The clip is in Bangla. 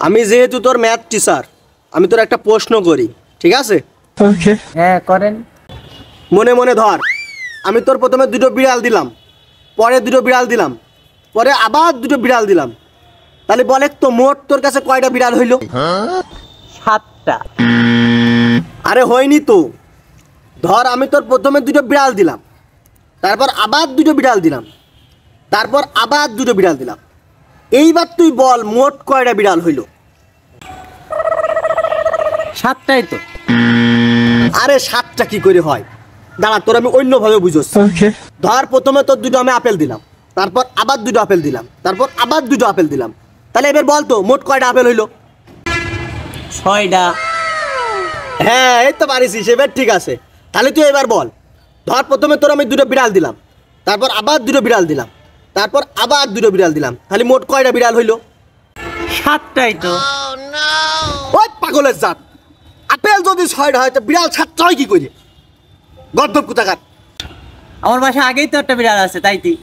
আমি যেহেতু তোর ম্যাথ টিচার আমি তোর একটা প্রশ্ন করি ঠিক আছে? হ্যাঁ করেন। মনে মনে ধর আমি তোর প্রথমে দুটো বিড়াল দিলাম পরে দুটো বিড়াল দিলাম পরে আবার দুটো বিড়াল দিলাম। তাহলে বলে তো মোট তোর কাছে কয়টা বিড়াল হইল? সাতটা। আরে হয়নি তো। ধর আমি তোর প্রথমে দুটো বিড়াল দিলাম তারপর আবার দুটো বিড়াল দিলাম তারপর আবার দুটো বিড়াল দিলাম। এইবার তুই বল মোট কয়টা বিড়াল হইল? সাতটাই তো। আরে সাতটা কি করে হয়? দাঁড়া তোর আমি অন্যভাবে বুঝোস। ধর প্রথমে তোর দুটো আমি আপেল দিলাম তারপর আবার দুটো আপেল দিলাম তারপর আবার দুটো আপেল দিলাম। তাহলে এবার বল তো মোট কয়টা আপেল হইল? ছয়টা। হ্যাঁ এই তো পারিস এবার ঠিক আছে। তাহলে তুই এবার বল ধর প্রথমে তোর আমি দুটো বিড়াল দিলাম তারপর আবার দুটো বিড়াল দিলাম। তারপর আবার দুটো বিড়াল দিলাম। তাহলে মোট কয়টা বিড়াল হইল? সাতটাই তো। ওই পাগলের জাত। আপেল যদি ছয়টা হয় তো বিড়াল সাতটা হয় কি করে? গদ্দব কুতাকার আমার বাসা আগেই তো একটা বিড়াল আছে তাই তুই